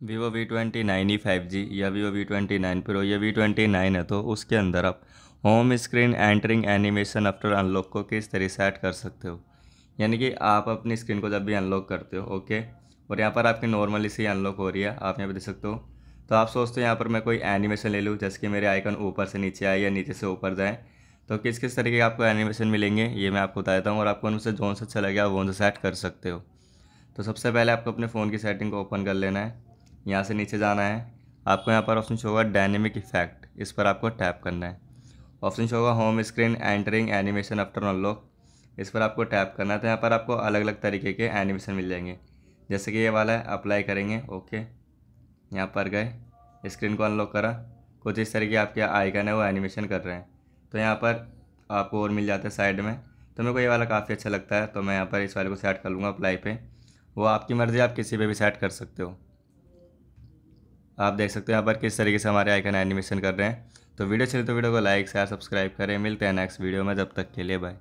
Vivo V twenty nine E five G या Vivo V twenty nine pro या V twenty nine है तो उसके अंदर आप home screen entering animation after unlock को किस तरह से ऐड कर सकते हो? यानी कि आप अपनी स्क्रीन को जब भी अनलॉक करते हो ओके और यहाँ पर आपकी नॉर्मली से अनलॉक हो रही है, आप यहाँ पर देख सकते हो। तो आप सोचते हो यहाँ पर मैं कोई एनिमेशन ले लूँ, जैसे कि मेरे आइकन ऊपर से नीचे आए या नीचे से ऊपर जाएँ तो किस किस तरीके के आपको एनिमेशन मिलेंगे, ये मैं आपको बता देता हूँ, और आपको उनसे जोन से अच्छा लगेगा, वो उनसे सेट कर सकते हो। तो सबसे पहले आपको अपने फ़ोन की सेटिंग को ओपन कर लेना है। यहाँ से नीचे जाना है। आपको यहाँ पर ऑप्शन शो होगा डायनेमिक इफ़ेक्ट इस पर आपको टैप करना है। ऑप्शन शो होगा home screen entering animation after unlock इस पर आपको टैप करना है। तो यहाँ पर आपको अलग अलग तरीके के एनिमेशन मिल जाएँगे। जैसे कि ये वाला है अप्लाई करेंगे। ओके यहाँ पर गए। स्क्रीन को अनलॉक करा। कुछ इस तरीके आपके आइकन है, वो एनिमेशन कर रहे हैं। तो यहाँ पर आपको और मिल जाता है साइड में। तो मेरे को ये वाला काफ़ी अच्छा लगता है। तो मैं यहाँ पर इस वाले को सेट कर लूँगा अप्लाई पे। वो आपकी मर्ज़ी, आप किसी पे भी सेट कर सकते हो। आप देख सकते हो यहाँ पर किस तरीके से हमारे आइकन एनिमेशन कर रहे हैं। तो वीडियो चले तो वीडियो को लाइक शेयर सब्सक्राइब करें। मिलते हैं नेक्स्ट वीडियो में, जब तक के लिए बाय